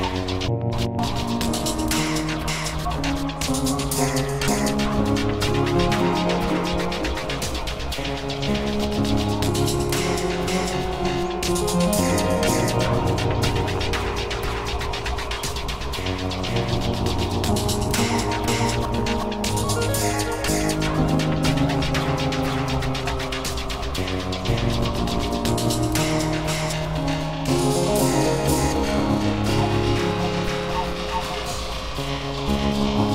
Thank you. Bye.